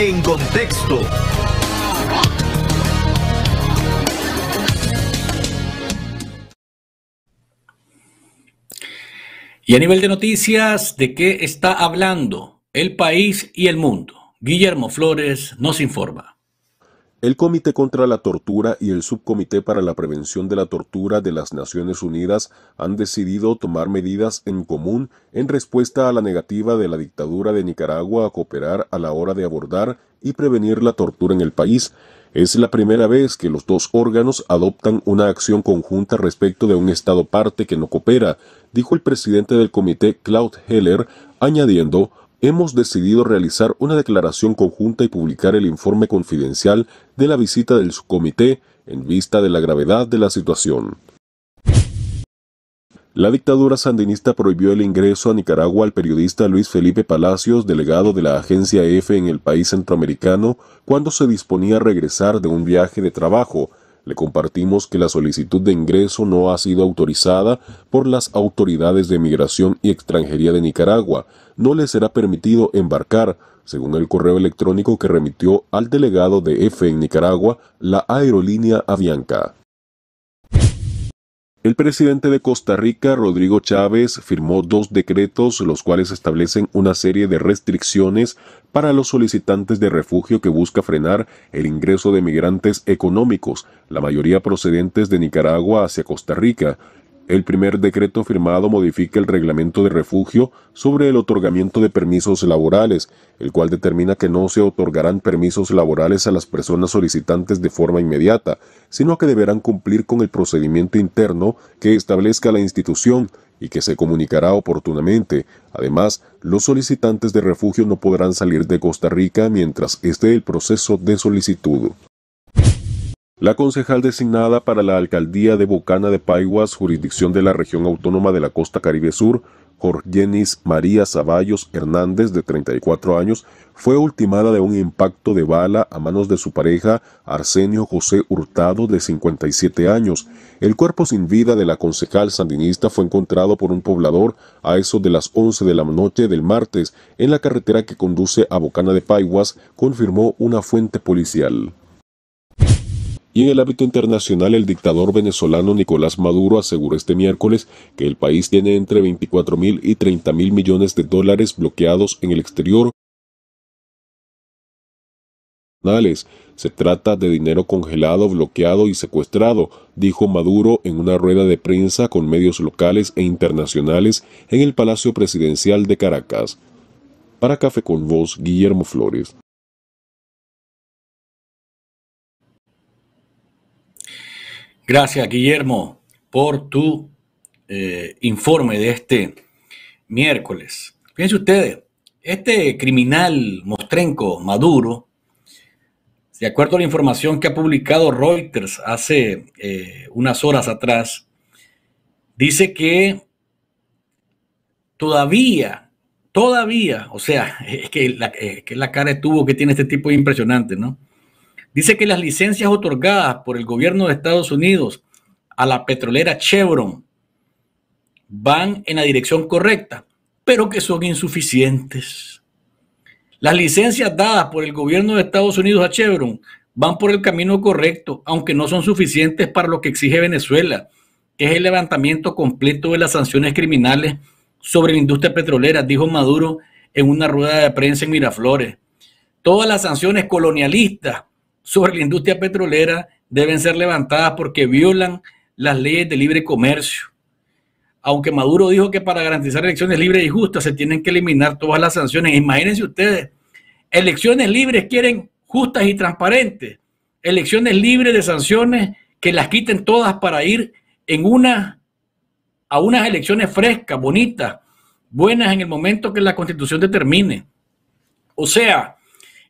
en contexto. Y a nivel de noticias, ¿de qué está hablando el país y el mundo? Guillermo Flores nos informa. El Comité contra la Tortura y el Subcomité para la Prevención de la Tortura de las Naciones Unidas han decidido tomar medidas en común en respuesta a la negativa de la dictadura de Nicaragua a cooperar a la hora de abordar y prevenir la tortura en el país. Es la primera vez que los dos órganos adoptan una acción conjunta respecto de un Estado parte que no coopera, dijo el presidente del comité Claude Heller, añadiendo hemos decidido realizar una declaración conjunta y publicar el informe confidencial de la visita del subcomité en vista de la gravedad de la situación. La dictadura sandinista prohibió el ingreso a Nicaragua al periodista Luis Felipe Palacios, delegado de la agencia EFE en el país centroamericano, cuando se disponía a regresar de un viaje de trabajo, le compartimos que la solicitud de ingreso no ha sido autorizada por las autoridades de migración y extranjería de Nicaragua. No le será permitido embarcar, según el correo electrónico que remitió al delegado de EFE en Nicaragua, la aerolínea Avianca. El presidente de Costa Rica, Rodrigo Chávez, firmó dos decretos los cuales establecen una serie de restricciones para los solicitantes de refugio que busca frenar el ingreso de migrantes económicos, la mayoría procedentes de Nicaragua hacia Costa Rica, el primer decreto firmado modifica el reglamento de refugio sobre el otorgamiento de permisos laborales, el cual determina que no se otorgarán permisos laborales a las personas solicitantes de forma inmediata, sino que deberán cumplir con el procedimiento interno que establezca la institución y que se comunicará oportunamente. Además, los solicitantes de refugio no podrán salir de Costa Rica mientras esté el proceso de solicitud. La concejal designada para la alcaldía de Bocana de Paiguas, jurisdicción de la región autónoma de la costa Caribe Sur, Jorgenis María Zavallos Hernández, de 34 años, fue ultimada de un impacto de bala a manos de su pareja Arsenio José Hurtado, de 57 años. El cuerpo sin vida de la concejal sandinista fue encontrado por un poblador a eso de las 11 de la noche del martes en la carretera que conduce a Bocana de Paiguas, confirmó una fuente policial. Y en el ámbito internacional, el dictador venezolano Nicolás Maduro aseguró este miércoles que el país tiene entre 24 mil y 30 mil millones de dólares bloqueados en el exterior. Se trata de dinero congelado, bloqueado y secuestrado, dijo Maduro en una rueda de prensa con medios locales e internacionales en el Palacio Presidencial de Caracas. Para Café con Voz, Guillermo Flores. Gracias, Guillermo, por tu eh, informe de este miércoles. Fíjense ustedes, este criminal mostrenco Maduro, de acuerdo a la información que ha publicado Reuters hace eh, unas horas atrás, dice que todavía, todavía, o sea, es que la, que cara de tubo que tiene este tipo es impresionante, ¿no? Dice que las licencias otorgadas por el gobierno de Estados Unidos a la petrolera Chevron van en la dirección correcta, pero que son insuficientes. Las licencias dadas por el gobierno de Estados Unidos a Chevron van por el camino correcto, aunque no son suficientes para lo que exige Venezuela, que es el levantamiento completo de las sanciones criminales sobre la industria petrolera, dijo Maduro en una rueda de prensa en Miraflores. Todas las sanciones colonialistas sobre la industria petrolera deben ser levantadas porque violan las leyes de libre comercio. Aunque Maduro dijo que para garantizar elecciones libres y justas se tienen que eliminar todas las sanciones. Imagínense ustedes, elecciones libres quieren justas y transparentes. Elecciones libres de sanciones que las quiten todas para ir en una a unas elecciones frescas, bonitas, buenas en el momento que la constitución determine. O sea,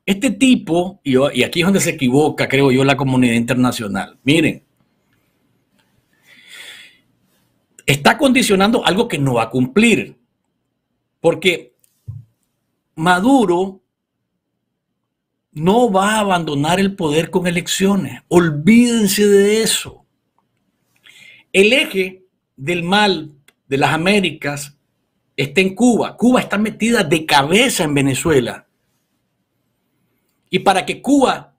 este tipo, y, aquí es donde se equivoca, creo yo, la comunidad internacional. Miren, está condicionando algo que no va a cumplir. Porque Maduro no va a abandonar el poder con elecciones. Olvídense de eso. El eje del mal de las Américas está en Cuba. Cuba está metida de cabeza en Venezuela. Y para que Cuba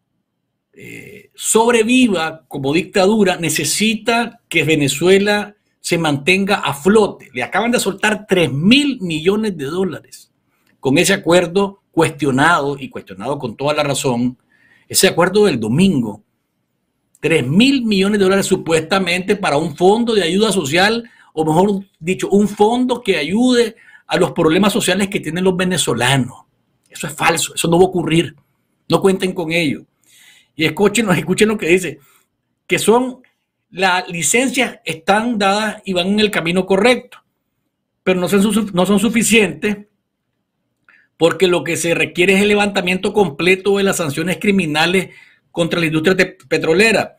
eh, sobreviva como dictadura, necesita que Venezuela se mantenga a flote. Le acaban de soltar 3 mil millones de dólares con ese acuerdo cuestionado y cuestionado con toda la razón, ese acuerdo del domingo. 3 mil millones de dólares supuestamente para un fondo de ayuda social, o mejor dicho, un fondo que ayude a los problemas sociales que tienen los venezolanos. Eso es falso, eso no va a ocurrir. No cuenten con ello. Y escuchen, escuchen lo que dice, que son las licencias están dadas y van en el camino correcto, pero no son, suficientes porque lo que se requiere es el levantamiento completo de las sanciones criminales contra la industria petrolera.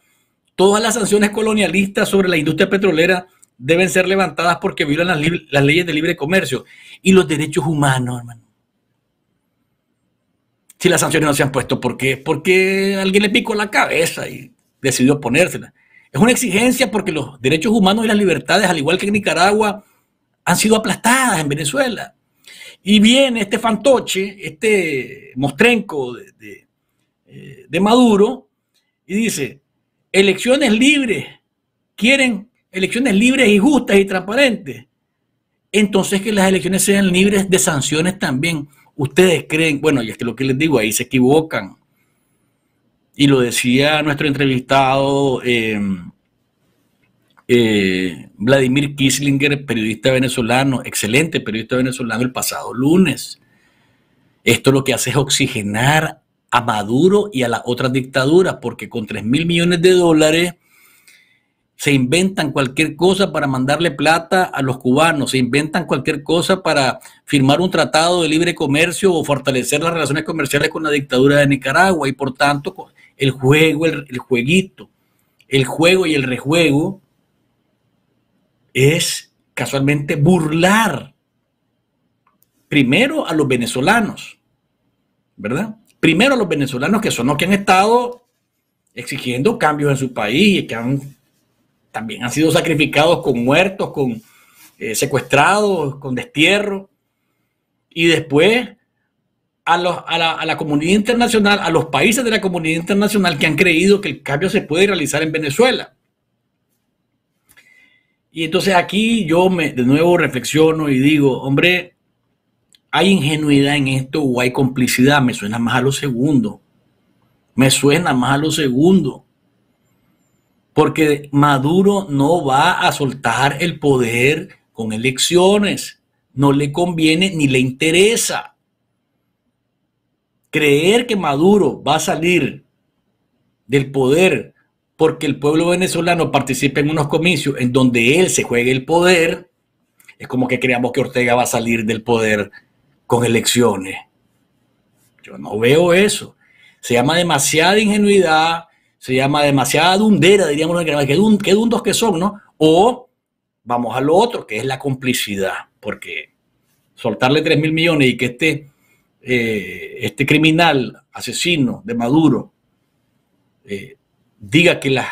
Todas las sanciones colonialistas sobre la industria petrolera deben ser levantadas porque violan las, las leyes de libre comercio y los derechos humanos, hermano. Si las sanciones no se han puesto, ¿por qué? Porque alguien le picó la cabeza y decidió ponérselas. Es una exigencia porque los derechos humanos y las libertades, al igual que en Nicaragua, han sido aplastadas en Venezuela. Y viene este fantoche, este mostrenco de, eh, Maduro, y dice, elecciones libres, quieren elecciones libres y justas y transparentes. Entonces que las elecciones sean libres de sanciones también. Ustedes creen, bueno, y es que lo que les digo, ahí se equivocan y lo decía nuestro entrevistado eh, eh, Vladimir Kislinger, periodista venezolano, excelente periodista venezolano, el pasado lunes. Esto lo que hace es oxigenar a Maduro y a las otras dictaduras, porque con 3 mil millones de dólares se inventan cualquier cosa para mandarle plata a los cubanos, se inventan cualquier cosa para firmar un tratado de libre comercio o fortalecer las relaciones comerciales con la dictadura de Nicaragua y por tanto el juego, el, jueguito, el juego y el rejuego es casualmente burlar primero a los venezolanos, ¿verdad? Primero a los venezolanos que son los que han estado exigiendo cambios en su país y que han, también han sido sacrificados con muertos, con eh, secuestrados, con destierro. Y después a, la, comunidad internacional, a los países de la comunidad internacional que han creído que el cambio se puede realizar en Venezuela. Y entonces aquí yo me, de nuevo reflexiono y digo, hombre, ¿hay ingenuidad en esto o hay complicidad? Me suena más a lo segundo. Me suena más a lo segundo. Porque Maduro no va a soltar el poder con elecciones. No le conviene ni le interesa creer que Maduro va a salir del poder porque el pueblo venezolano participe en unos comicios en donde él se juegue el poder, es como que creamos que Ortega va a salir del poder con elecciones. Yo no veo eso. Se llama demasiada ingenuidad, se llama demasiada dundera, diríamos, que, dun, qué dundos que son, ¿no? O vamos a lo otro, que es la complicidad, porque soltarle 3 mil millones y que este eh, este criminal asesino de Maduro eh, diga que las,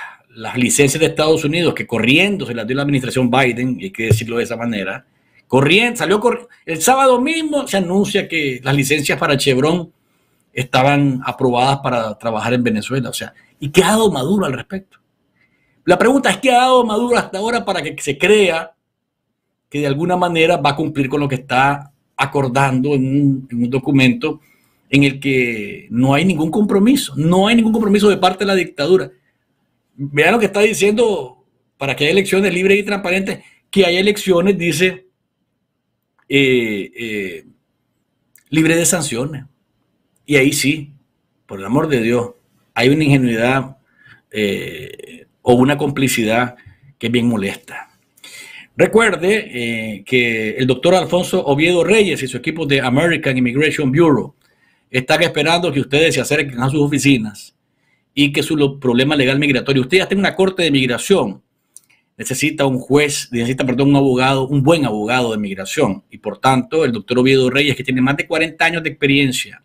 licencias de Estados Unidos, que corriendo se las dio la administración Biden, y hay que decirlo de esa manera, corriendo, salió el sábado mismo se anuncia que las licencias para Chevron estaban aprobadas para trabajar en Venezuela. O sea, ¿y qué ha dado Maduro al respecto? La pregunta es, ¿qué ha dado Maduro hasta ahora para que se crea que de alguna manera va a cumplir con lo que está acordando en un, documento en el que no hay ningún compromiso, no hay ningún compromiso de parte de la dictadura. Vean lo que está diciendo para que haya elecciones libres y transparentes, que haya elecciones, dice, eh, eh, libre de sanciones. Y ahí sí, por el amor de Dios, hay una ingenuidad eh, o una complicidad que es bien molesta. Recuerde eh, que el doctor Alfonso Oviedo Reyes y su equipo de American Immigration Bureau están esperando que ustedes se acerquen a sus oficinas y que su problema legal migratorio, usted ya tiene una corte de migración, necesita un juez, necesita, perdón, un abogado, un buen abogado de migración. Y por tanto, el doctor Oviedo Reyes, que tiene más de 40 años de experiencia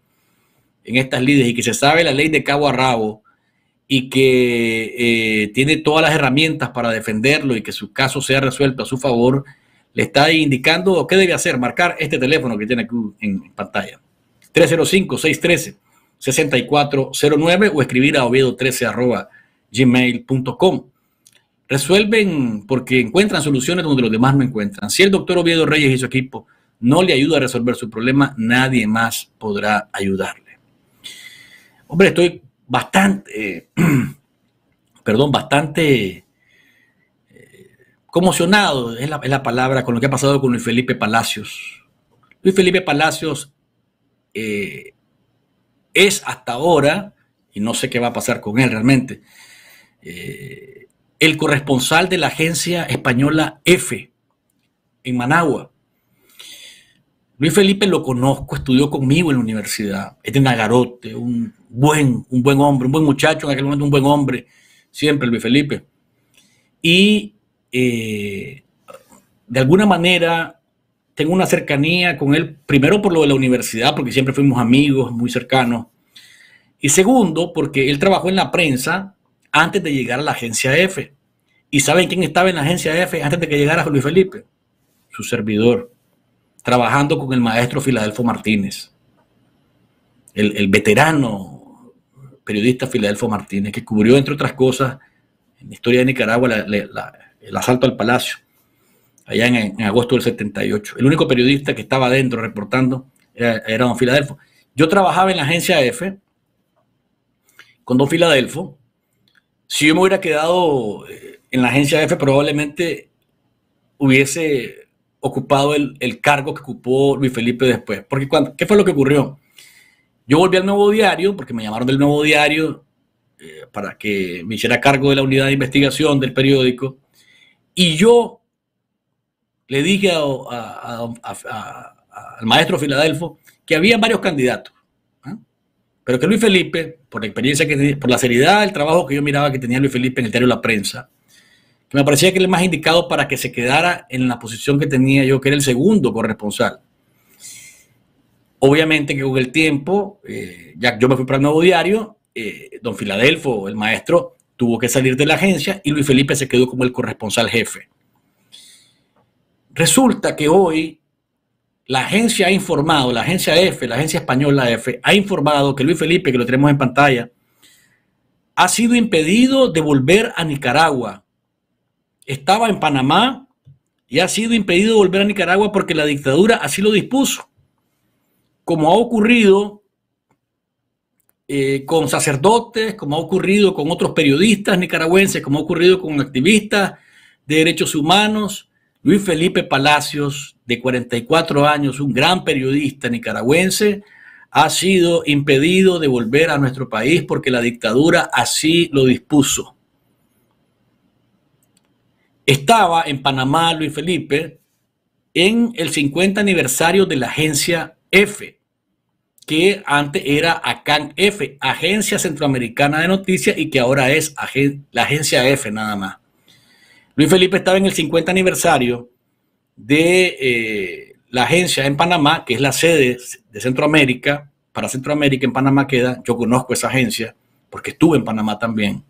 en estas lides y que se sabe la ley de cabo a rabo, y que eh, tiene todas las herramientas para defenderlo y que su caso sea resuelto a su favor, le está indicando qué debe hacer, marcar este teléfono que tiene aquí en pantalla. 305-613. 6409 o escribir a oviedo13 gmail.com. Resuelven porque encuentran soluciones donde los demás no encuentran. Si el doctor Oviedo Reyes y su equipo no le ayuda a resolver su problema, nadie más podrá ayudarle. Hombre, estoy bastante, perdón, bastante eh, conmocionado, es la, palabra, con lo que ha pasado con Luis Felipe Palacios. Luis Felipe Palacios eh, es hasta ahora, y no sé qué va a pasar con él realmente, eh, el corresponsal de la agencia española F en Managua. Luis Felipe lo conozco, estudió conmigo en la universidad, es de Nagarote, un buen, un buen hombre, un buen muchacho, en aquel momento un buen hombre, siempre Luis Felipe. Y eh, de alguna manera tengo una cercanía con él, primero por lo de la universidad, porque siempre fuimos amigos muy cercanos, y segundo, porque él trabajó en la prensa antes de llegar a la agencia F. ¿Y saben quién estaba en la agencia F antes de que llegara Luis Felipe? Su servidor, trabajando con el maestro Filadelfo Martínez, el, veterano periodista Filadelfo Martínez, que cubrió, entre otras cosas, en la historia de Nicaragua, el asalto al palacio allá en, agosto del 78. El único periodista que estaba adentro reportando era, don Filadelfo. Yo trabajaba en la agencia F con don Filadelfo. Si yo me hubiera quedado eh, en la agencia F, probablemente hubiese ocupado el, cargo que ocupó Luis Felipe después. Porque cuando, ¿qué fue lo que ocurrió? Yo volví al nuevo diario, porque me llamaron del nuevo diario eh, para que me hiciera cargo de la unidad de investigación del periódico. Y yo le dije al maestro Filadelfo que había varios candidatos, ¿ah? pero que Luis Felipe, por la experiencia que por la seriedad del trabajo que yo miraba que tenía Luis Felipe en el diario La Prensa, que me parecía que era el más indicado para que se quedara en la posición que tenía yo, que era el segundo corresponsal. Obviamente que con el tiempo, eh, ya yo me fui para el nuevo diario, eh, don Filadelfo, el maestro, tuvo que salir de la agencia y Luis Felipe se quedó como el corresponsal jefe. Resulta que hoy la agencia ha informado, la agencia F, la agencia española F, ha informado que Luis Felipe, que lo tenemos en pantalla, ha sido impedido de volver a Nicaragua. Estaba en Panamá y ha sido impedido volver a Nicaragua porque la dictadura así lo dispuso. Como ha ocurrido eh, con sacerdotes, como ha ocurrido con otros periodistas nicaragüenses, como ha ocurrido con activistas de derechos humanos, Luis Felipe Palacios, de 44 años, un gran periodista nicaragüense, ha sido impedido de volver a nuestro país porque la dictadura así lo dispuso. Estaba en Panamá Luis Felipe en el 50 aniversario de la agencia F, que antes era ACAN F, Agencia Centroamericana de Noticias, y que ahora es la agencia F nada más. Luis Felipe estaba en el 50 aniversario de eh, la agencia en Panamá, que es la sede de Centroamérica, para Centroamérica en Panamá queda, yo conozco esa agencia porque estuve en Panamá también.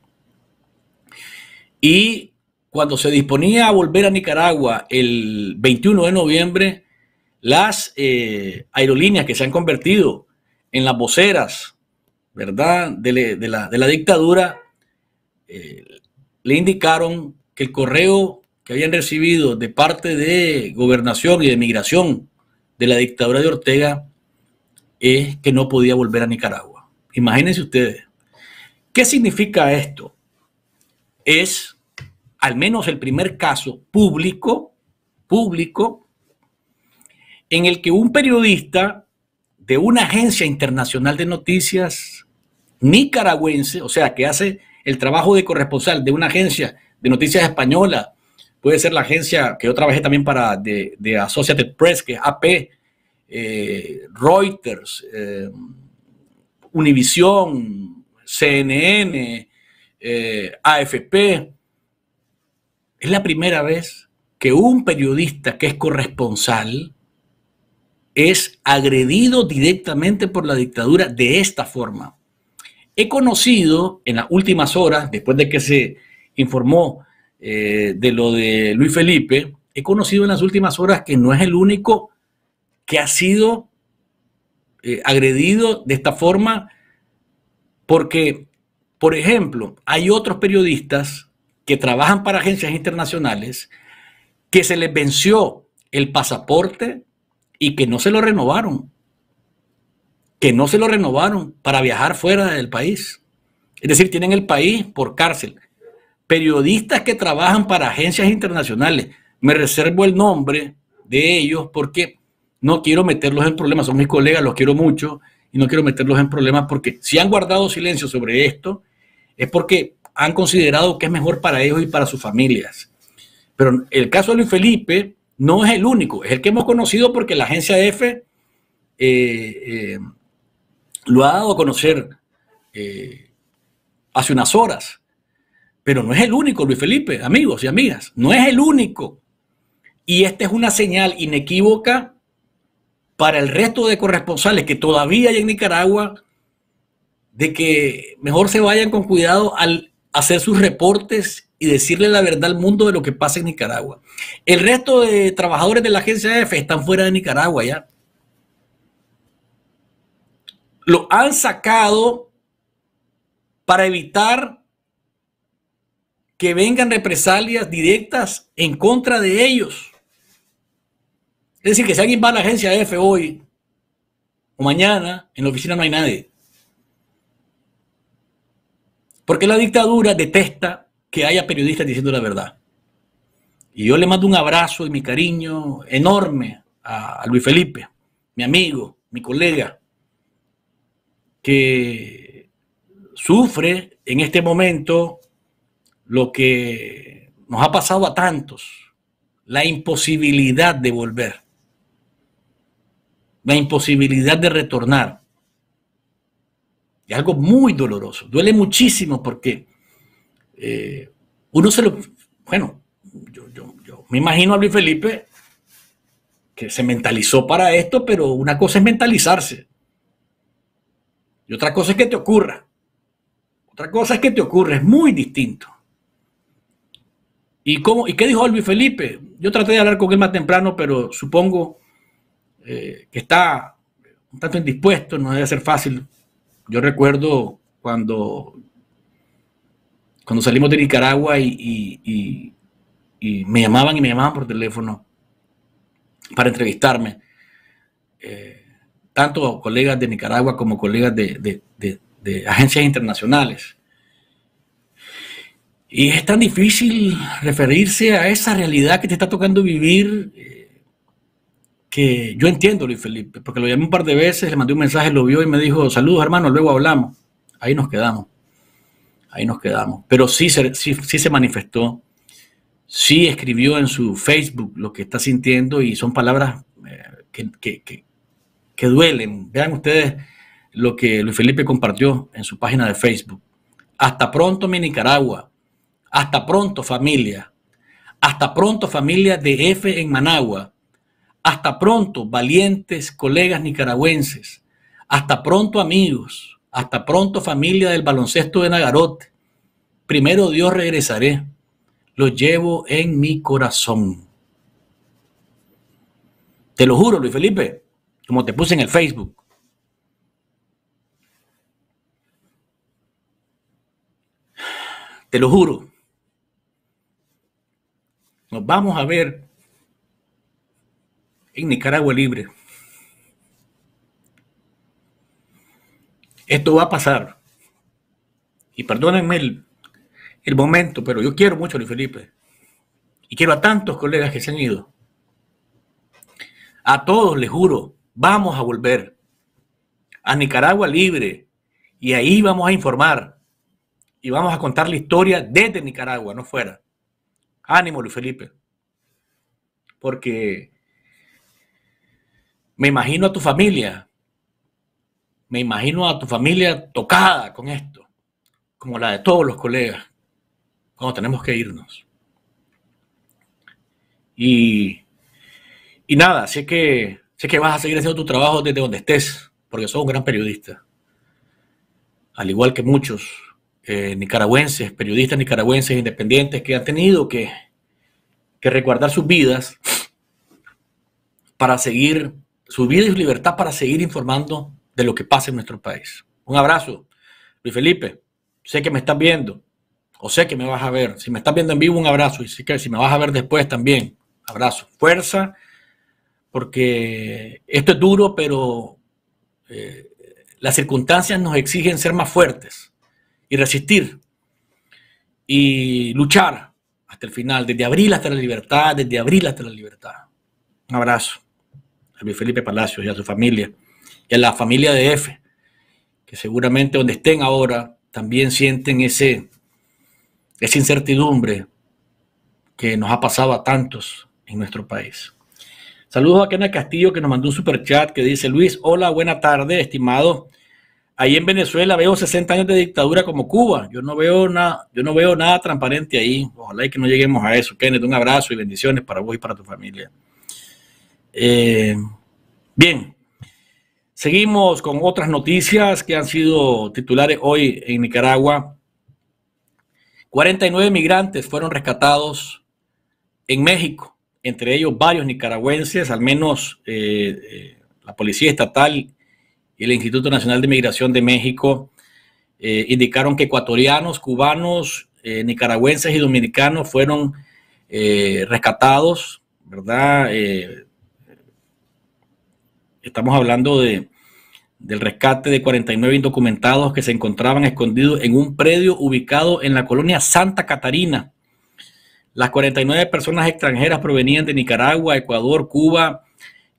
Y cuando se disponía a volver a Nicaragua el 21 de noviembre, las eh, aerolíneas que se han convertido en las voceras, ¿verdad?, de, la, dictadura, eh, le indicaron que el correo que habían recibido de parte de gobernación y de migración de la dictadura de Ortega es que no podía volver a Nicaragua. Imagínense ustedes. ¿Qué significa esto? Es al menos el primer caso público, público, en el que un periodista de una agencia internacional de noticias nicaragüense, o sea, que hace el trabajo de corresponsal de una agencia de noticias española, puede ser la agencia que yo trabajé también para de, Associated Press, que es AP, eh, Reuters, eh, Univision, CNN, eh, AFP. Es la primera vez que un periodista que es corresponsal es agredido directamente por la dictadura de esta forma. He conocido en las últimas horas, después de que se informó eh, de lo de Luis Felipe, he conocido en las últimas horas que no es el único que ha sido eh, agredido de esta forma Porque, por ejemplo, hay otros periodistas que trabajan para agencias internacionales que se les venció el pasaporte y que no se lo renovaron. Que no se lo renovaron para viajar fuera del país. Es decir, tienen el país por cárcel. Periodistas que trabajan para agencias internacionales. Me reservo el nombre de ellos porque no quiero meterlos en problemas. Son mis colegas, los quiero mucho y no quiero meterlos en problemas porque si han guardado silencio sobre esto es porque han considerado que es mejor para ellos y para sus familias. Pero el caso de Luis Felipe no es el único, es el que hemos conocido porque la agencia F eh, eh, lo ha dado a conocer eh, hace unas horas. Pero no es el único, Luis Felipe, amigos y amigas, no es el único. Y esta es una señal inequívoca para el resto de corresponsales que todavía hay en Nicaragua de que mejor se vayan con cuidado al hacer sus reportes y decirle la verdad al mundo de lo que pasa en Nicaragua. El resto de trabajadores de la agencia F están fuera de Nicaragua ya. Lo han sacado para evitar que vengan represalias directas en contra de ellos. Es decir, que si alguien va a la agencia F hoy o mañana, en la oficina no hay nadie. Porque la dictadura detesta que haya periodistas diciendo la verdad. Y yo le mando un abrazo y mi cariño enorme a, Luis Felipe, mi amigo, mi colega, que sufre en este momento lo que nos ha pasado a tantos, la imposibilidad de volver la imposibilidad de retornar. Es algo muy doloroso, duele muchísimo porque eh, uno se lo... Bueno, yo, me imagino a Luis Felipe que se mentalizó para esto, pero una cosa es mentalizarse. Y otra cosa es que te ocurra. Otra cosa es que te ocurra, es muy distinto. ¿Y, cómo, ¿Y qué dijo Luis Felipe? Yo traté de hablar con él más temprano, pero supongo eh, que está un tanto indispuesto, no debe ser fácil. Yo recuerdo cuando, cuando salimos de Nicaragua y, me llamaban y me llamaban por teléfono para entrevistarme, eh, tanto colegas de Nicaragua como colegas de, de agencias internacionales. Y es tan difícil referirse a esa realidad que te está tocando vivir que yo entiendo, Luis Felipe, porque lo llamé un par de veces, le mandé un mensaje, lo vio y me dijo, saludos hermano, luego hablamos. Ahí nos quedamos, ahí nos quedamos. Pero sí, sí, sí se manifestó, sí escribió en su Facebook lo que está sintiendo y son palabras eh, que, duelen. Vean ustedes lo que Luis Felipe compartió en su página de Facebook. Hasta pronto, mi Nicaragua. Hasta pronto, familia. Hasta pronto, familia de F en Managua. Hasta pronto, valientes colegas nicaragüenses. Hasta pronto, amigos. Hasta pronto, familia del baloncesto de Nagarote. Primero Dios regresaré. Lo llevo en mi corazón. Te lo juro, Luis Felipe, como te puse en el Facebook. Te lo juro. Nos vamos a ver en Nicaragua libre. Esto va a pasar. Y perdónenme el, el momento, pero yo quiero mucho a Luis Felipe. Y quiero a tantos colegas que se han ido. A todos les juro, vamos a volver a Nicaragua libre. Y ahí vamos a informar. Y vamos a contar la historia desde Nicaragua, no fuera. Ánimo, Luis Felipe. Porque me imagino a tu familia, me imagino a tu familia tocada con esto, como la de todos los colegas, cuando tenemos que irnos. Y, y nada, sé que, sé que vas a seguir haciendo tu trabajo desde donde estés, porque sos un gran periodista. Al igual que muchos eh, nicaragüenses, periodistas nicaragüenses independientes que han tenido que, que sus vidas para seguir su vida y su libertad para seguir informando de lo que pasa en nuestro país. Un abrazo Luis Felipe, sé que me estás viendo, o sé que me vas a ver. Si me estás viendo en vivo, un abrazo. Y que si me vas a ver después también, abrazo. Fuerza, porque esto es duro, pero eh, las circunstancias nos exigen ser más fuertes y resistir y luchar hasta el final, desde abril hasta la libertad, desde abril hasta la libertad. Un abrazo a Luis Felipe Palacios y a su familia y a la familia de F, que seguramente donde estén ahora también sienten ese, esa incertidumbre que nos ha pasado a tantos en nuestro país. Saludos a Kena Castillo que nos mandó un super chat que dice, Luis, hola, buena tarde, estimado. Ahí en Venezuela veo 60 años de dictadura como Cuba. Yo no veo nada, yo no veo nada transparente ahí. Ojalá y que no lleguemos a eso. Kenneth, un abrazo y bendiciones para vos y para tu familia. Eh, bien, seguimos con otras noticias que han sido titulares hoy en Nicaragua. 49 migrantes fueron rescatados en México, entre ellos varios nicaragüenses, al menos eh, eh, la Policía Estatal y el Instituto Nacional de Migración de México indicaron que ecuatorianos, cubanos, nicaragüenses y dominicanos fueron rescatados, ¿verdad? Estamos hablando de, del rescate de 49 indocumentados que se encontraban escondidos en un predio ubicado en la colonia Santa Catarina. Las 49 personas extranjeras provenían de Nicaragua, Ecuador, Cuba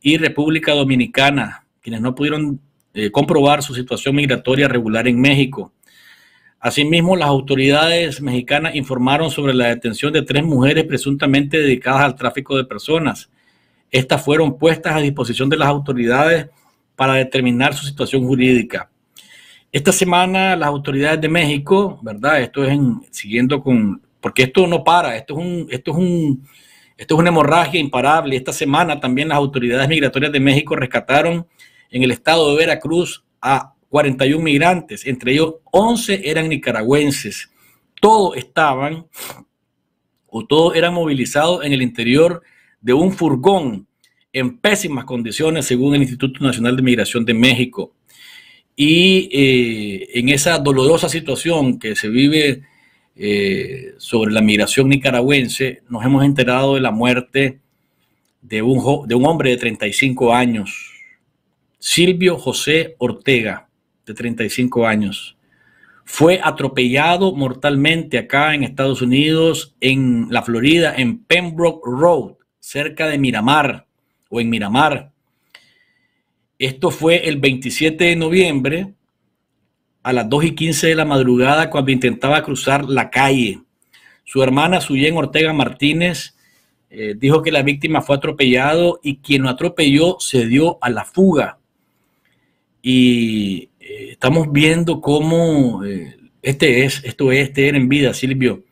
y República Dominicana, quienes no pudieron eh, comprobar su situación migratoria regular en México. Asimismo, las autoridades mexicanas informaron sobre la detención de tres mujeres presuntamente dedicadas al tráfico de personas. Estas fueron puestas a disposición de las autoridades para determinar su situación jurídica. Esta semana las autoridades de México, ¿verdad? Esto es siguiendo con, porque esto no para, esto es un, esto es un, esto es una hemorragia imparable. Esta semana también las autoridades migratorias de México rescataron en el estado de Veracruz a 41 migrantes, entre ellos 11 eran nicaragüenses. Todos estaban o todos eran movilizados en el interior de un furgón en pésimas condiciones, según el Instituto Nacional de Migración de México. Y eh, en esa dolorosa situación que se vive eh, sobre la migración nicaragüense, nos hemos enterado de la muerte de un, de un hombre de 35 años, Silvio José Ortega, de 35 años. Fue atropellado mortalmente acá en Estados Unidos, en la Florida, en Pembroke Road cerca de Miramar o en Miramar. Esto fue el 27 de noviembre a las 2 y 15 de la madrugada cuando intentaba cruzar la calle. Su hermana Suyen Ortega Martínez eh, dijo que la víctima fue atropellado y quien lo atropelló se dio a la fuga. Y eh, estamos viendo cómo eh, este es, esto es, este era en vida, Silvio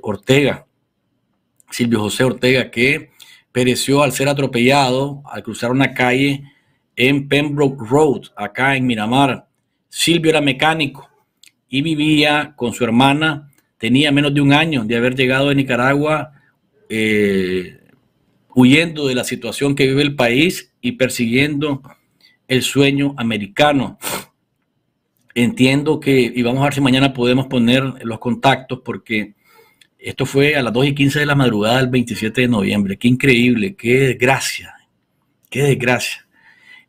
Ortega. Silvio José Ortega, que pereció al ser atropellado al cruzar una calle en Pembroke Road, acá en Miramar. Silvio era mecánico y vivía con su hermana, tenía menos de un año de haber llegado de Nicaragua, eh, huyendo de la situación que vive el país y persiguiendo el sueño americano. Entiendo que, y vamos a ver si mañana podemos poner los contactos, porque esto fue a las 2 y 15 de la madrugada del 27 de noviembre. Qué increíble, qué desgracia, qué desgracia.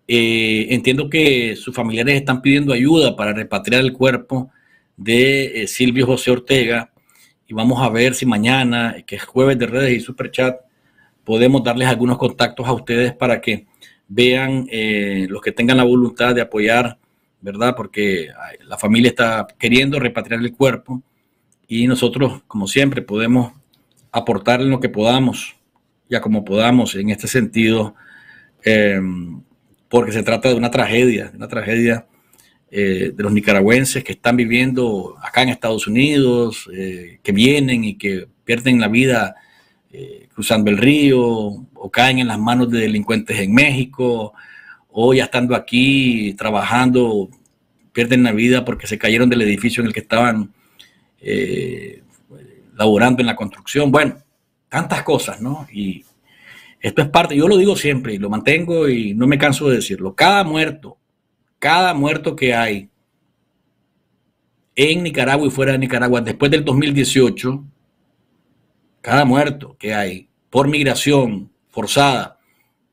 Eh, entiendo que sus familiares están pidiendo ayuda para repatriar el cuerpo de eh, Silvio José Ortega y vamos a ver si mañana, que es jueves de redes y superchat, podemos darles algunos contactos a ustedes para que vean eh, los que tengan la voluntad de apoyar, ¿verdad? Porque la familia está queriendo repatriar el cuerpo y nosotros, como siempre, podemos aportar en lo que podamos, ya como podamos en este sentido, em, porque se trata de una tragedia, una tragedia eh, de los nicaragüenses que están viviendo acá en Estados Unidos, eh, que vienen y que pierden la vida eh, cruzando el río o caen en las manos de delincuentes en México o ya estando aquí trabajando, pierden la vida porque se cayeron del edificio en el que estaban eh, laborando en la construcción, bueno, tantas cosas, ¿no? Y esto es parte, yo lo digo siempre y lo mantengo y no me canso de decirlo, cada muerto, cada muerto que hay en Nicaragua y fuera de Nicaragua después del 2018, cada muerto que hay por migración forzada,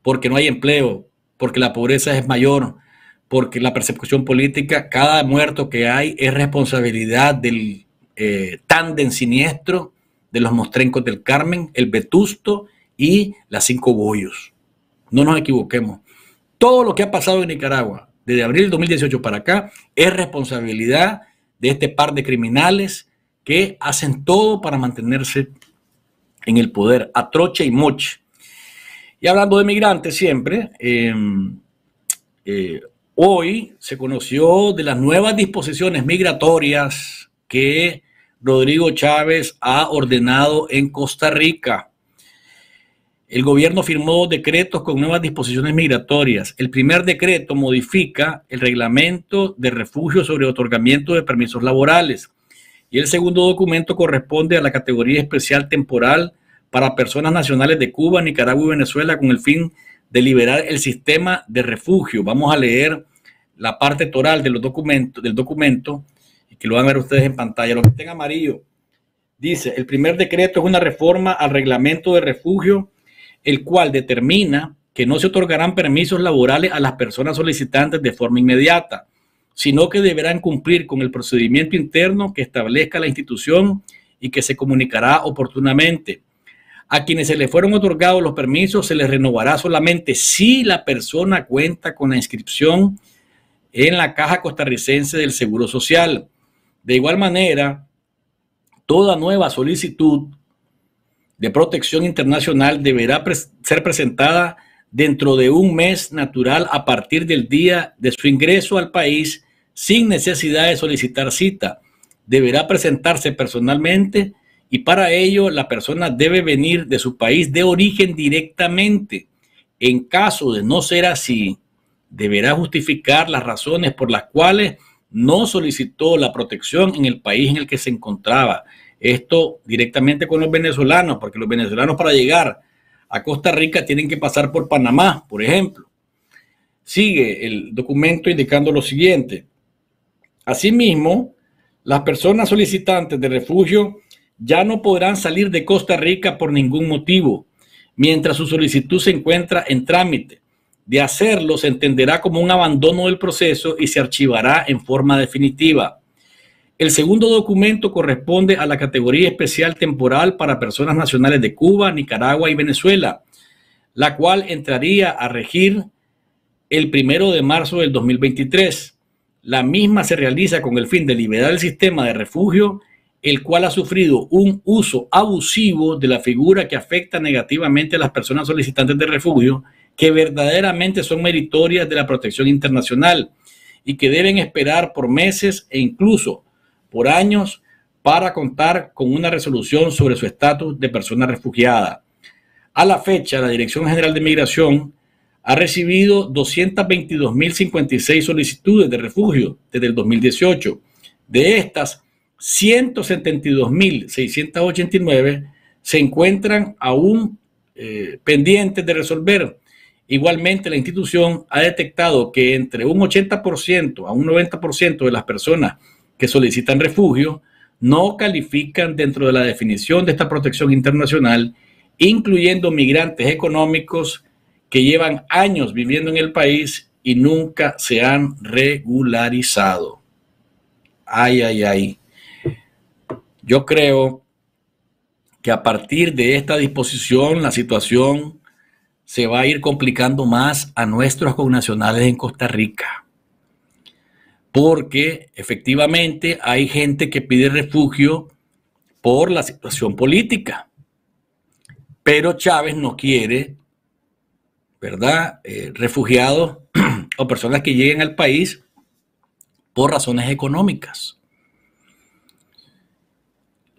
porque no hay empleo, porque la pobreza es mayor, porque la persecución política, cada muerto que hay es responsabilidad del eh, tándem siniestro de los mostrencos del Carmen, el Vetusto y las cinco bollos. No nos equivoquemos. Todo lo que ha pasado en Nicaragua desde abril del 2018 para acá es responsabilidad de este par de criminales que hacen todo para mantenerse en el poder, a y moche. Y hablando de migrantes siempre, em, eh, hoy se conoció de las nuevas disposiciones migratorias que Rodrigo Chávez ha ordenado en Costa Rica. El gobierno firmó decretos con nuevas disposiciones migratorias. El primer decreto modifica el reglamento de refugio sobre otorgamiento de permisos laborales. Y el segundo documento corresponde a la categoría especial temporal para personas nacionales de Cuba, Nicaragua y Venezuela con el fin de liberar el sistema de refugio. Vamos a leer la parte toral de los documentos, del documento y que lo van a ver ustedes en pantalla. Lo que está en amarillo dice, el primer decreto es una reforma al reglamento de refugio, el cual determina que no se otorgarán permisos laborales a las personas solicitantes de forma inmediata, sino que deberán cumplir con el procedimiento interno que establezca la institución y que se comunicará oportunamente. A quienes se les fueron otorgados los permisos se les renovará solamente si la persona cuenta con la inscripción en la Caja Costarricense del Seguro Social. De igual manera, toda nueva solicitud de protección internacional deberá ser presentada dentro de un mes natural a partir del día de su ingreso al país sin necesidad de solicitar cita. Deberá presentarse personalmente y para ello la persona debe venir de su país de origen directamente. En caso de no ser así, deberá justificar las razones por las cuales no solicitó la protección en el país en el que se encontraba. Esto directamente con los venezolanos, porque los venezolanos para llegar a Costa Rica tienen que pasar por Panamá, por ejemplo. Sigue el documento indicando lo siguiente. Asimismo, las personas solicitantes de refugio ya no podrán salir de Costa Rica por ningún motivo, mientras su solicitud se encuentra en trámite. De hacerlo, se entenderá como un abandono del proceso y se archivará en forma definitiva. El segundo documento corresponde a la categoría especial temporal para personas nacionales de Cuba, Nicaragua y Venezuela, la cual entraría a regir el primero de marzo del 2023. La misma se realiza con el fin de liberar el sistema de refugio el cual ha sufrido un uso abusivo de la figura que afecta negativamente a las personas solicitantes de refugio que verdaderamente son meritorias de la protección internacional y que deben esperar por meses e incluso por años para contar con una resolución sobre su estatus de persona refugiada. A la fecha, la Dirección General de Migración ha recibido 222.056 solicitudes de refugio desde el 2018. De estas, 172.689 se encuentran aún eh, pendientes de resolver. Igualmente, la institución ha detectado que entre un 80% a un 90% de las personas que solicitan refugio no califican dentro de la definición de esta protección internacional, incluyendo migrantes económicos que llevan años viviendo en el país y nunca se han regularizado. Ay, ay, ay. Yo creo que a partir de esta disposición la situación se va a ir complicando más a nuestros connacionales en Costa Rica. Porque efectivamente hay gente que pide refugio por la situación política. Pero Chávez no quiere, ¿verdad? Eh, refugiados o personas que lleguen al país por razones económicas.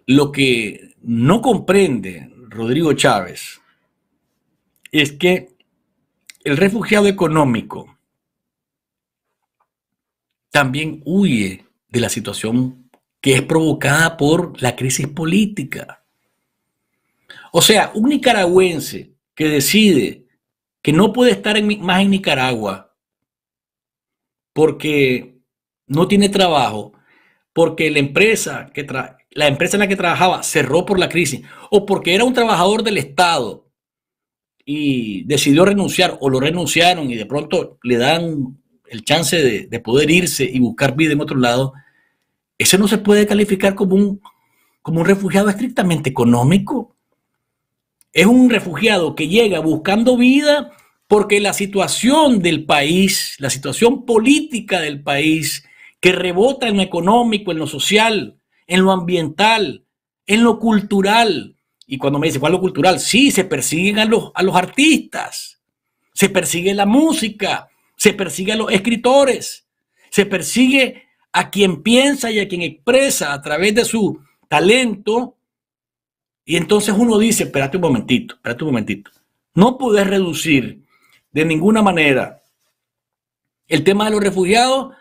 Lo que no comprende Rodrigo Chávez es que el refugiado económico también huye de la situación que es provocada por la crisis política. O sea, un nicaragüense que decide que no puede estar más en Nicaragua porque no tiene trabajo, porque la empresa, que la empresa en la que trabajaba cerró por la crisis o porque era un trabajador del Estado y decidió renunciar o lo renunciaron y de pronto le dan el chance de, de poder irse y buscar vida en otro lado, ese no se puede calificar como un, como un refugiado estrictamente económico. Es un refugiado que llega buscando vida porque la situación del país, la situación política del país, que rebota en lo económico, en lo social, en lo ambiental, en lo cultural. Y cuando me dice, ¿cuál es lo cultural? Sí, se persiguen a los, a los artistas, se persigue la música, se persigue a los escritores, se persigue a quien piensa y a quien expresa a través de su talento. Y entonces uno dice, espérate un momentito, espérate un momentito. No puedes reducir de ninguna manera el tema de los refugiados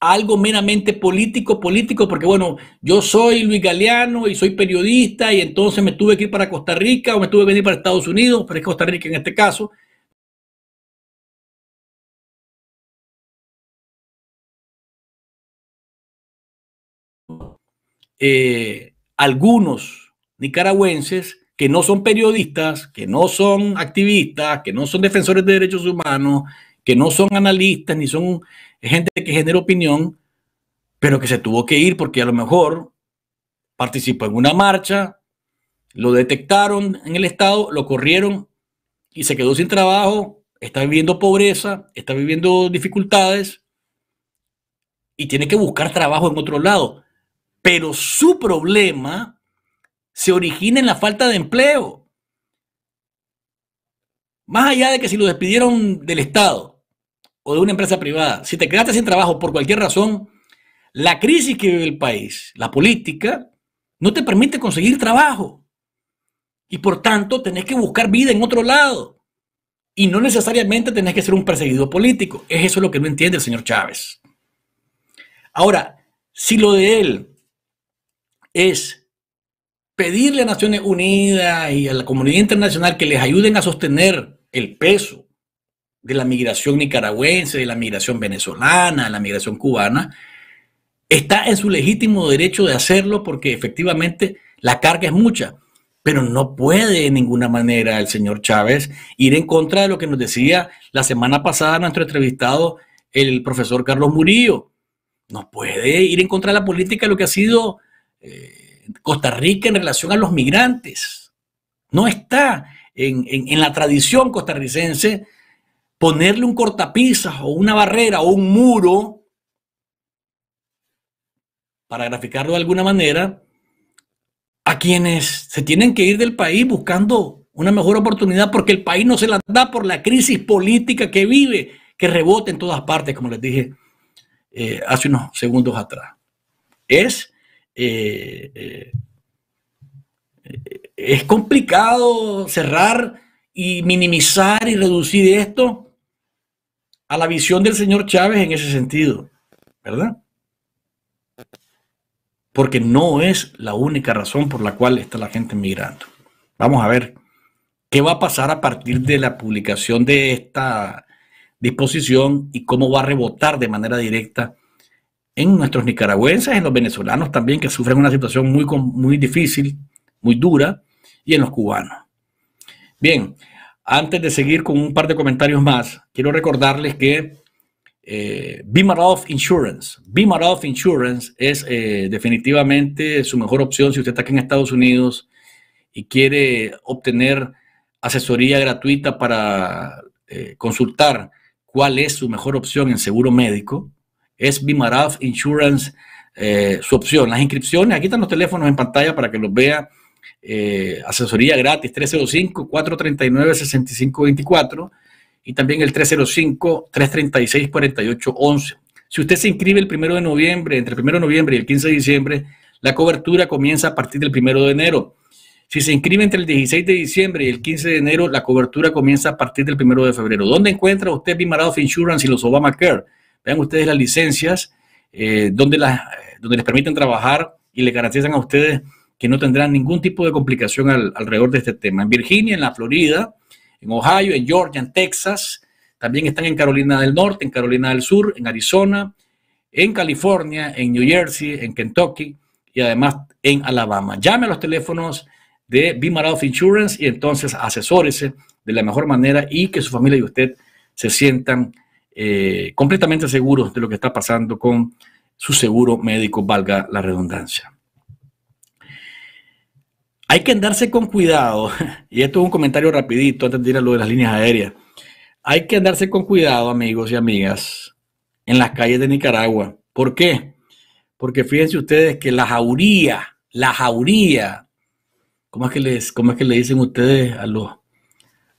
algo meramente político, político, porque bueno, yo soy Luis Galeano y soy periodista y entonces me tuve que ir para Costa Rica o me tuve que venir para Estados Unidos, pero es Costa Rica en este caso. Eh, algunos nicaragüenses que no son periodistas, que no son activistas, que no son defensores de derechos humanos, que no son analistas ni son gente que genera opinión, pero que se tuvo que ir porque a lo mejor participó en una marcha, lo detectaron en el Estado, lo corrieron y se quedó sin trabajo, está viviendo pobreza, está viviendo dificultades y tiene que buscar trabajo en otro lado. Pero su problema se origina en la falta de empleo. Más allá de que si lo despidieron del Estado, o de una empresa privada, si te quedaste sin trabajo por cualquier razón, la crisis que vive el país, la política, no te permite conseguir trabajo. Y por tanto, tenés que buscar vida en otro lado. Y no necesariamente tenés que ser un perseguido político. Es eso lo que no entiende el señor Chávez. Ahora, si lo de él es pedirle a Naciones Unidas y a la comunidad internacional que les ayuden a sostener el peso de la migración nicaragüense, de la migración venezolana, de la migración cubana, está en su legítimo derecho de hacerlo porque efectivamente la carga es mucha, pero no puede de ninguna manera el señor Chávez ir en contra de lo que nos decía la semana pasada nuestro entrevistado, el profesor Carlos Murillo. No puede ir en contra de la política de lo que ha sido eh, Costa Rica en relación a los migrantes. No está en, en la tradición costarricense ponerle un cortapisas o una barrera o un muro, para graficarlo de alguna manera, a quienes se tienen que ir del país buscando una mejor oportunidad porque el país no se la da por la crisis política que vive, que rebota en todas partes, como les dije eh, hace unos segundos atrás. Es, eh, eh, es complicado cerrar y minimizar y reducir esto a la visión del señor Chávez en ese sentido, ¿verdad? Porque no es la única razón por la cual está la gente migrando. Vamos a ver qué va a pasar a partir de la publicación de esta disposición y cómo va a rebotar de manera directa en nuestros nicaragüenses, en los venezolanos también, que sufren una situación muy, muy difícil, muy dura, y en los cubanos. Bien, antes de seguir con un par de comentarios más, quiero recordarles que eh, Bimarov Insurance, Bimarov Insurance es eh, definitivamente su mejor opción si usted está aquí en Estados Unidos y quiere obtener asesoría gratuita para eh, consultar cuál es su mejor opción en seguro médico. Es Bimarov Insurance eh, su opción. Las inscripciones, aquí están los teléfonos en pantalla para que los vea eh, asesoría gratis 305-439-6524 y también el 305-336-4811. Si usted se inscribe el primero de noviembre, entre el primero de noviembre y el 15 de diciembre, la cobertura comienza a partir del primero de enero. Si se inscribe entre el 16 de diciembre y el 15 de enero, la cobertura comienza a partir del primero de febrero. ¿Dónde encuentra usted Bimarado Insurance y los Obamacare? Vean ustedes las licencias eh, donde, donde les permiten trabajar y le garantizan a ustedes que no tendrán ningún tipo de complicación alrededor de este tema. En Virginia, en la Florida, en Ohio, en Georgia, en Texas, también están en Carolina del Norte, en Carolina del Sur, en Arizona, en California, en New Jersey, en Kentucky y además en Alabama. Llame a los teléfonos de Bimaralf Insurance y entonces asesórese de la mejor manera y que su familia y usted se sientan eh, completamente seguros de lo que está pasando con su seguro médico, valga la redundancia. Hay que andarse con cuidado, y esto es un comentario rapidito antes de ir a lo de las líneas aéreas. Hay que andarse con cuidado, amigos y amigas, en las calles de Nicaragua. ¿Por qué? Porque fíjense ustedes que la jauría, la jauría, ¿cómo es que, les, cómo es que le dicen ustedes a los,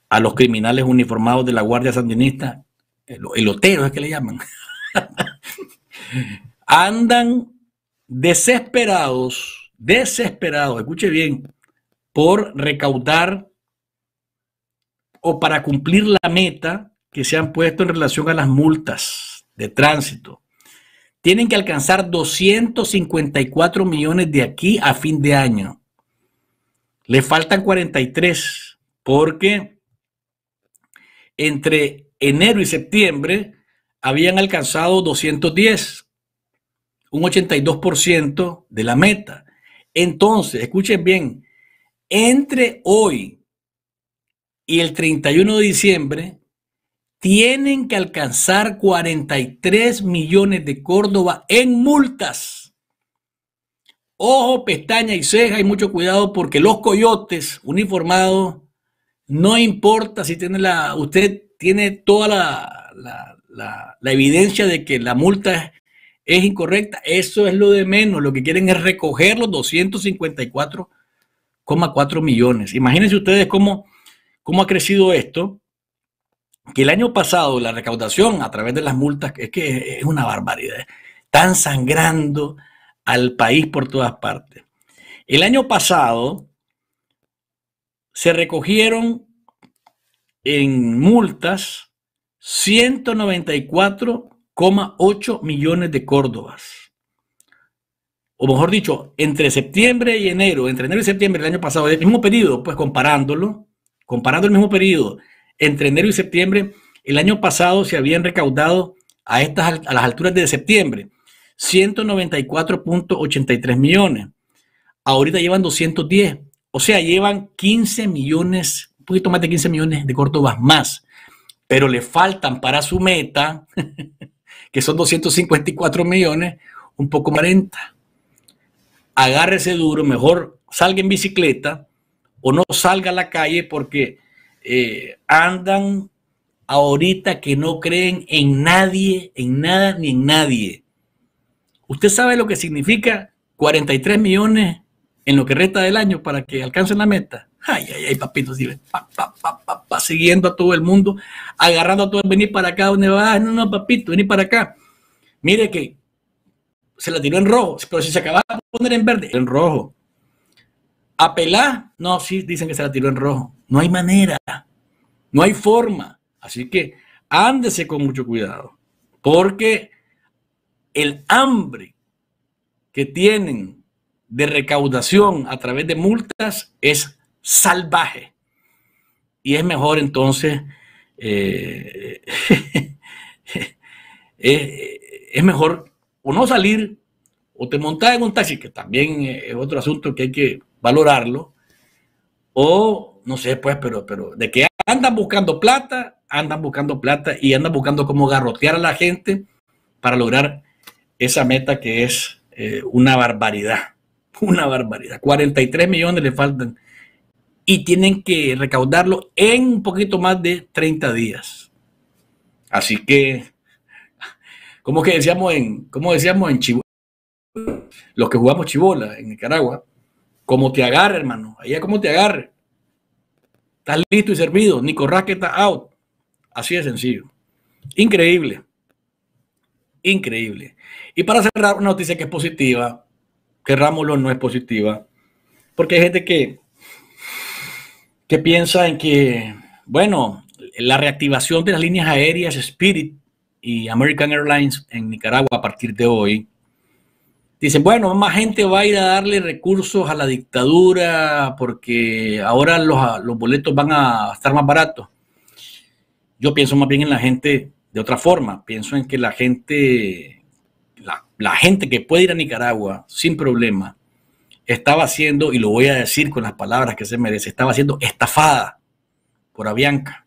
a los criminales uniformados de la Guardia Sandinista? El, el es que le llaman. Andan desesperados, desesperados, escuche bien, por recaudar o para cumplir la meta que se han puesto en relación a las multas de tránsito. Tienen que alcanzar 254 millones de aquí a fin de año. Le faltan 43 porque entre enero y septiembre habían alcanzado 210, un 82% de la meta. Entonces, escuchen bien, entre hoy y el 31 de diciembre, tienen que alcanzar 43 millones de Córdoba en multas. Ojo, pestaña y ceja y mucho cuidado porque los coyotes uniformados, no importa si tiene la, usted tiene toda la, la evidencia de que la multa es incorrecta, eso es lo de menos. Lo que quieren es recoger los 254 4 millones. Imagínense ustedes cómo, cómo ha crecido esto, que el año pasado la recaudación a través de las multas es que es una barbaridad. Están sangrando al país por todas partes. El año pasado se recogieron en multas 194,8 millones de córdobas o mejor dicho, entre septiembre y enero, entre enero y septiembre del año pasado, el mismo periodo, pues comparándolo, comparando el mismo periodo, entre enero y septiembre, el año pasado se habían recaudado a, estas, a las alturas de septiembre 194.83 millones. Ahorita llevan 210, o sea, llevan 15 millones, un poquito más de 15 millones de Córdobas más, pero le faltan para su meta, que son 254 millones, un poco 40 agárrese duro, mejor salga en bicicleta o no salga a la calle porque eh, andan ahorita que no creen en nadie, en nada ni en nadie. ¿Usted sabe lo que significa 43 millones en lo que resta del año para que alcancen la meta? Ay, ay, ay, papito, pa, siguiendo a todo el mundo, agarrando a todo el venir para acá, donde va? No, no, papito, venir para acá. Mire que se la tiró en rojo, pero si se acaba de poner en verde, en rojo. Apelar, no, sí, dicen que se la tiró en rojo. No hay manera, no hay forma. Así que ándese con mucho cuidado, porque el hambre que tienen de recaudación a través de multas es salvaje. Y es mejor entonces, eh, eh, es mejor o no salir, o te montas en un taxi, que también es otro asunto que hay que valorarlo, o no sé, pues, pero, pero de que andan buscando plata, andan buscando plata y andan buscando cómo garrotear a la gente para lograr esa meta que es eh, una barbaridad, una barbaridad. 43 millones le faltan y tienen que recaudarlo en un poquito más de 30 días. Así que como que decíamos en, como decíamos en Chivo, los que jugamos chibola en Nicaragua, como te agarre, hermano, allá como te agarre. Estás listo y servido, Nico está out. Así de sencillo. Increíble. Increíble. Y para cerrar, una noticia que es positiva, que Rámulo no es positiva, porque hay gente que, que piensa en que, bueno, la reactivación de las líneas aéreas Spirit y American Airlines en Nicaragua a partir de hoy, dicen, bueno, más gente va a ir a darle recursos a la dictadura porque ahora los, los boletos van a estar más baratos. Yo pienso más bien en la gente de otra forma, pienso en que la gente, la la gente que puede ir a Nicaragua sin problema estaba siendo, y lo voy a decir con las palabras que se merece, estaba siendo estafada por Avianca,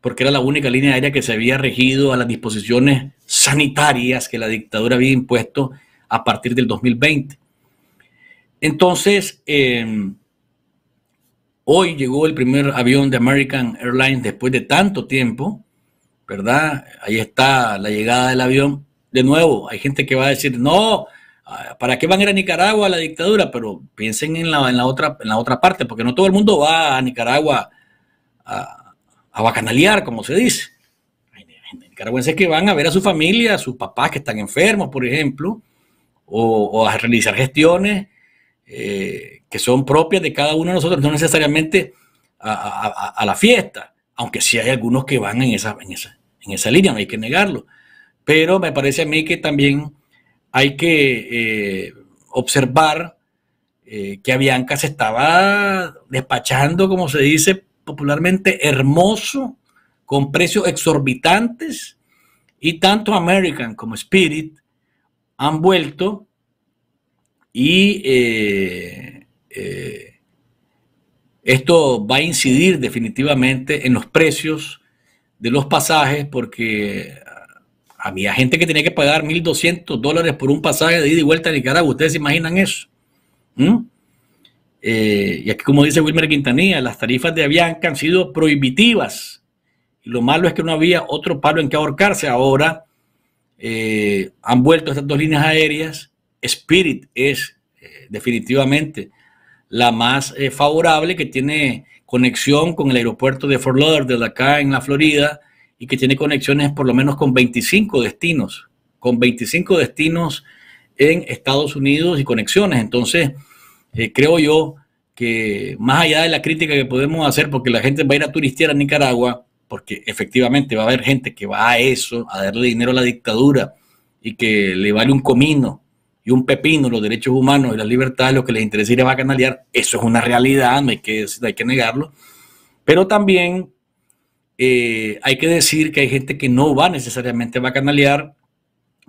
porque era la única línea aérea que se había regido a las disposiciones sanitarias que la dictadura había impuesto a partir del 2020. Entonces, em, hoy llegó el primer avión de American Airlines después de tanto tiempo, ¿verdad? Ahí está la llegada del avión. De nuevo, hay gente que va a decir, no, ah, ¿para qué van a ir a Nicaragua a la dictadura? Pero piensen en la, en la, otra, en la otra parte, porque no todo el mundo va a Nicaragua a, a bacanalear, como se dice. Hay nicaragüenses que van a ver a su familia, a sus papás que están enfermos, por ejemplo, o, a realizar gestiones eh, que son propias de cada uno de nosotros, no necesariamente a, la fiesta, aunque sí hay algunos que van en esa, en, esa, en esa línea, no hay que negarlo. Pero me parece a mí que también hay que eh, observar eh, que Avianca se estaba despachando, como se dice popularmente, hermoso, con precios exorbitantes, y tanto American como Spirit han vuelto y eh, eh, esto va a incidir definitivamente en los precios de los pasajes porque había gente que tenía que pagar 1.200 dólares por un pasaje de ida y vuelta a Nicaragua. ¿Ustedes se imaginan eso? ¿Mm? Eh, y aquí, como dice Wilmer Quintanilla, las tarifas de Avianca han sido prohibitivas. Y lo malo es que no había otro palo en que ahorcarse. Ahora eh, han vuelto estas dos líneas aéreas. Spirit es eh, definitivamente la más favorable, que tiene conexión con el aeropuerto de Fort Lauderdale acá en la Florida y que tiene conexiones por lo menos con 25 destinos, con 25 destinos en Estados Unidos y conexiones. Entonces, creo yo que más allá de la crítica que podemos hacer, porque la gente va a ir a turistear a Nicaragua, porque efectivamente va a haber gente que va a eso, a darle dinero a la dictadura y que le vale un comino y un pepino los derechos humanos y las libertades, lo que les interesa ir a canalear, eso es una realidad, no hay que, hay que negarlo. Pero también eh, hay que decir que hay gente que no va necesariamente a canalear,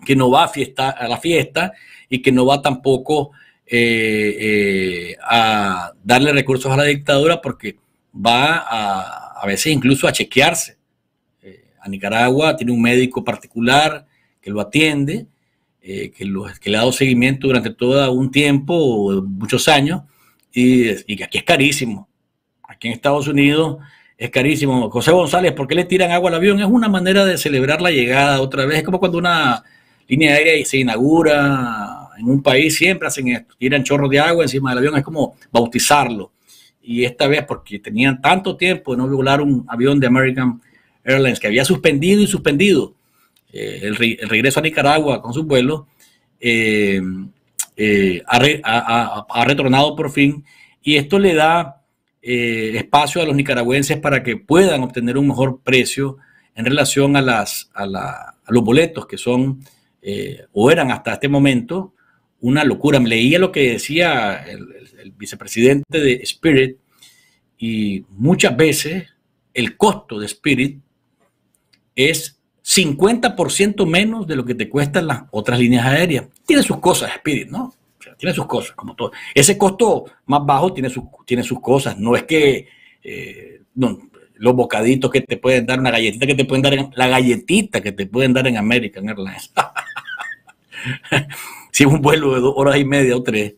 que no va a, fiesta, a la fiesta y que no va tampoco eh, eh, a darle recursos a la dictadura porque va a a veces incluso a chequearse. Eh, a Nicaragua tiene un médico particular que lo atiende, que, que, le ha dado seguimiento durante todo un tiempo, muchos años, y, que aquí es carísimo. Aquí en Estados Unidos es carísimo. José González, ¿por qué le tiran agua al avión? Es una manera de celebrar la llegada otra vez. Es como cuando una línea aérea se inaugura en un país, siempre hacen esto, tiran chorros de agua encima del avión, es como bautizarlo. Y esta vez porque tenían tanto tiempo de no volar un avión de American Airlines que había suspendido y suspendido eh, el, regreso a Nicaragua con su vuelo, eh, eh, ha, retornado por fin. Y esto le da espacio a los nicaragüenses para que puedan obtener un mejor precio en relación a, las, a, los boletos que son o eran hasta este momento una locura. Me leía lo que decía el, vicepresidente de Spirit, y muchas veces el costo de Spirit es 50% menos de lo que te cuestan las otras líneas aéreas. Tiene sus cosas, Spirit, ¿no? tiene sus cosas, como todo. Ese costo más bajo tiene, sus, tiene sus cosas. No es que eh, los bocaditos que te pueden dar, una galletita que te pueden dar, en, la galletita que te pueden dar en American Airlines. si es un vuelo de dos horas y media o tres,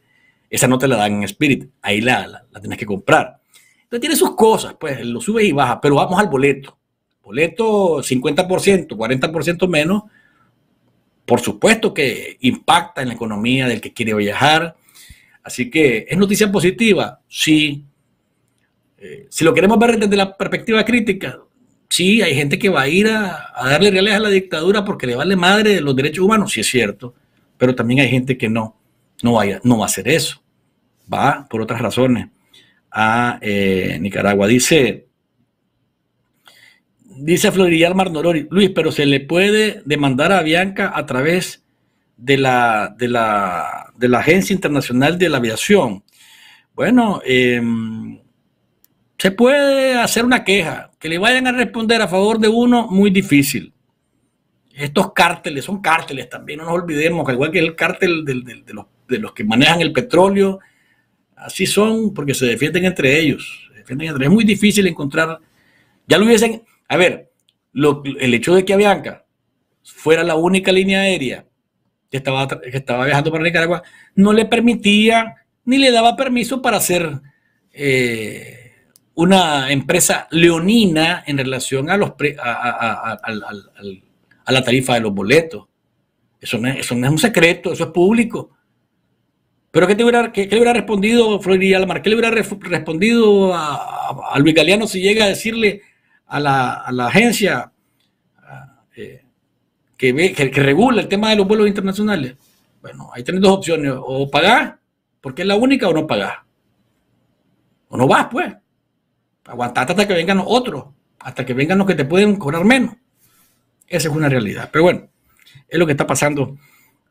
esa no te la dan en Spirit, ahí la, la, tienes que comprar. Entonces tiene sus cosas, pues lo sube y baja, pero vamos al boleto. Boleto 50%, 40% menos, por supuesto que impacta en la economía del que quiere viajar. Así que es noticia positiva, sí. Eh, si lo queremos ver desde la perspectiva crítica, sí, hay gente que va a ir a, darle reales a la dictadura porque le vale madre de los derechos humanos, sí es cierto, pero también hay gente que no, no, vaya, no va a hacer eso va por otras razones a eh, Nicaragua. Dice, dice Floridal Marnorori, Luis, pero se le puede demandar a Bianca a través de la, de la, de la Agencia Internacional de la Aviación. Bueno, em, se puede hacer una queja. Que le vayan a responder a favor de uno, muy difícil. Estos cárteles son cárteles también, no nos olvidemos, que igual que el cártel de, los, que manejan el petróleo, así son porque se defienden entre ellos. defienden entre, es muy difícil encontrar, ya lo hubiesen, a ver, el hecho de que Avianca fuera la única línea aérea que estaba, viajando para Nicaragua, no le permitía ni le daba permiso para hacer eh, una empresa leonina en relación a, los a, la tarifa de los boletos. Eso no, es, eso no, es, un secreto, eso es público. Pero ¿qué, te hubiera, qué, le hubiera respondido Floyd Almar? ¿Qué le hubiera respondido a, Luis Galeano si llega a decirle a la, agencia eh, que, que, regula el tema de los vuelos internacionales? Bueno, ahí tienes dos opciones, o pagar, porque es la única, o no pagar. O no vas, pues. Aguantate hasta que vengan otros, hasta que vengan los que te pueden cobrar menos. Esa es una realidad. Pero bueno, es lo que está pasando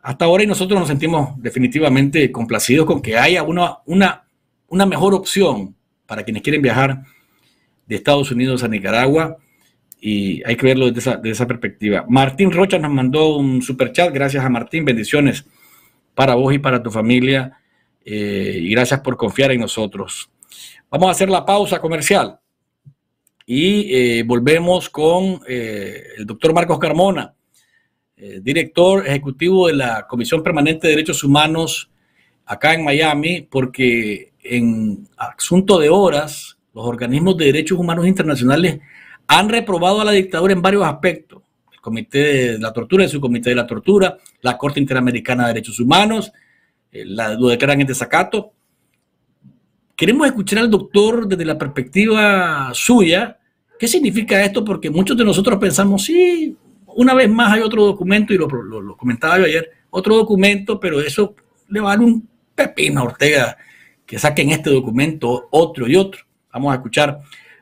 hasta ahora y nosotros nos sentimos definitivamente complacidos con que haya una, una, una mejor opción para quienes quieren viajar de Estados Unidos a Nicaragua y hay que verlo desde esa, esa perspectiva. Martín Rocha nos mandó un super chat, gracias a Martín, bendiciones para vos y para tu familia eh, y gracias por confiar en nosotros. Vamos a hacer la pausa comercial y eh, volvemos con eh, el doctor Marcos Carmona, eh, director ejecutivo de la Comisión Permanente de Derechos Humanos acá en Miami, porque en asunto de horas, los organismos de derechos humanos internacionales han reprobado a la dictadura en varios aspectos. El Comité de la Tortura, el Subcomité de la Tortura, la Corte Interamericana de Derechos Humanos, la, lo declaran en desacato Queremos escuchar al doctor desde la perspectiva suya. ¿Qué significa esto? Porque muchos de nosotros pensamos, sí, una vez más hay otro documento, y lo, comentaba yo ayer, otro documento, pero eso le vale un pepino a Ortega que saquen este documento, otro y otro. Vamos a escuchar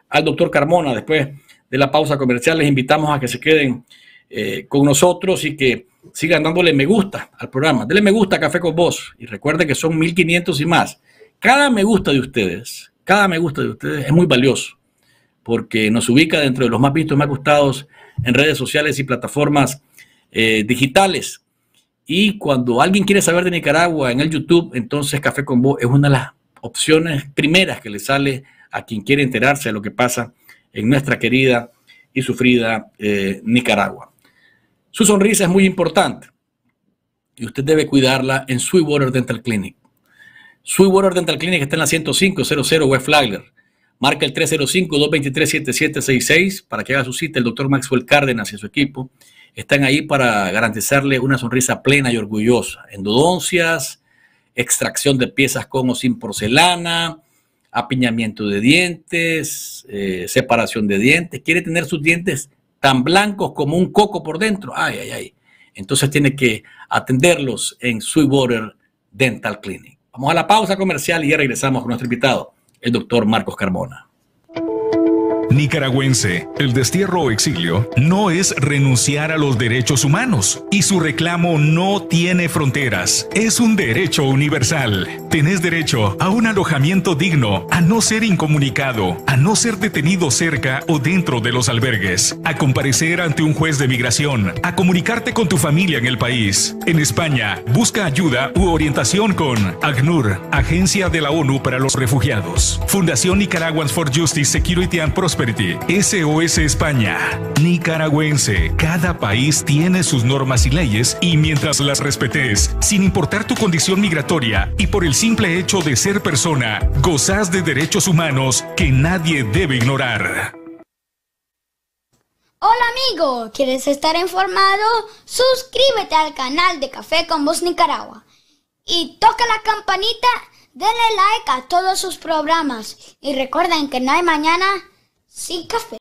al doctor Carmona después de la pausa comercial. Les invitamos a que se queden eh, con nosotros y que sigan dándole me gusta al programa. Denle me gusta a Café con Vos y recuerden que son 1500 y más cada me gusta de ustedes, cada me gusta de ustedes es muy valioso porque nos ubica dentro de los más vistos, más gustados en redes sociales y plataformas eh, digitales. Y cuando alguien quiere saber de Nicaragua en el YouTube, entonces Café con Vos es una de las opciones primeras que le sale a quien quiere enterarse de lo que pasa en nuestra querida y sufrida eh, Nicaragua. Su sonrisa es muy importante y usted debe cuidarla en Sweetwater Dental Clinic. Sweetwater Dental Clinic está en la 10500 West Flagler. Marca el 305-223-7766 para que haga su cita. El doctor Maxwell Cárdenas y su equipo están ahí para garantizarle una sonrisa plena y orgullosa. Endodoncias, extracción de piezas con o sin porcelana, apiñamiento de dientes, eh, separación de dientes. Quiere tener sus dientes tan blancos como un coco por dentro. Ay, ay, ay. Entonces tiene que atenderlos en Sweetwater Dental Clinic. Vamos a la pausa comercial y ya regresamos con nuestro invitado, el doctor Marcos Carmona. Nicaragüense, el destierro o exilio no es renunciar a los derechos humanos y su reclamo no tiene fronteras. Es un derecho universal. Tenés derecho a un alojamiento digno, a no ser incomunicado, a no ser detenido cerca o dentro de los albergues, a comparecer ante un juez de migración, a comunicarte con tu familia en el país. En España, busca ayuda u orientación con ACNUR, Agencia de la ONU para los Refugiados, Fundación Nicaraguans for Justice, Security and SOS España. Nicaragüense. Cada país tiene sus normas y leyes y mientras las respetes, sin importar tu condición migratoria y por el simple hecho de ser persona, gozas de derechos humanos que nadie debe ignorar. Hola amigo, ¿quieres estar informado? Suscríbete al canal de Café con Voz Nicaragua y toca la campanita, denle like a todos sus programas y recuerden que no hay mañana sin café.